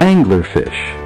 anglerfish.